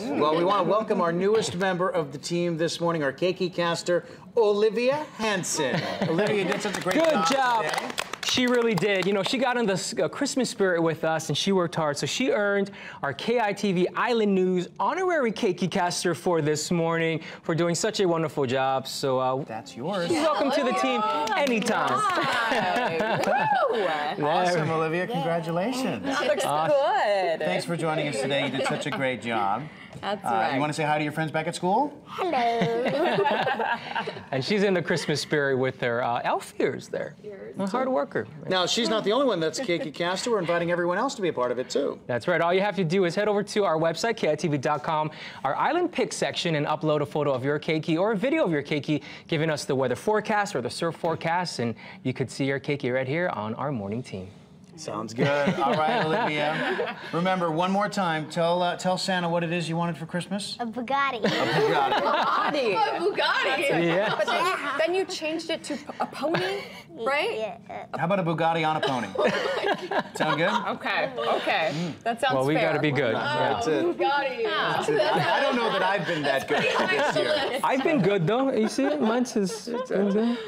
Well, we want to welcome our newest member of the team this morning, our keiki caster, Olivia Hansen. Olivia did such a great Good job. job. She really did. You know, she got in the uh, Christmas spirit with us and she worked hard. So she earned our KITV Island News honorary Keiki caster for this morning for doing such a wonderful job. So uh, That's yours. she's welcome to the team anytime. Awesome, Olivia. Congratulations. that Looks good. Thanks for joining us today. You did such a great job. That's Uh, right. You want to say hi to your friends back at school? Hello. and she's in the Christmas spirit with her uh, elf ears there. A hard worker. Now, she's not the only one that's keiki caster. We're inviting everyone else to be a part of it, too. That's right. All you have to do is head over to our website, KITV.com, our island pick section, and upload a photo of your keiki or a video of your keiki, giving us the weather forecast or the surf forecast, and you could see your keiki right here on our morning team. Sounds good. All right, Olivia. Remember, one more time, tell uh, tell Santa what it is you wanted for Christmas. A Bugatti. A got it. Bugatti. Bugatti. Yeah. But then, then you changed it to a pony, right? Yeah. How about a Bugatti on a pony? Sound good? Okay, okay. That sounds Well, we fair. got to be good. Yeah. That's it. Bugatti. I, I don't know that I've been that good this year. I've been good though. You see, mine's is.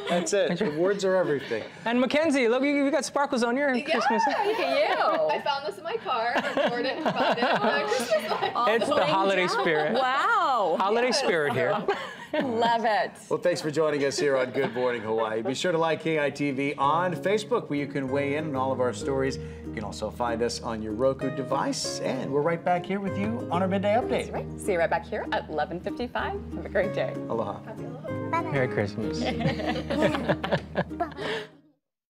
That's it. Words are everything. And Mackenzie, look, you, you got sparkles on your Christmas. Look at you. I found this in my car. Jordan found it on Christmas. It's the holiday spirit. Wow. Holiday spirit here. Love it. Well, thanks for joining us here on Good Morning Hawaii. Be sure to like KITV on Facebook where you can weigh in on all of our stories. You can also find us on your Roku device. And we're right back here with you on our midday update. Right. See you right back here at 11:55. Have a great day. Aloha. Merry Christmas.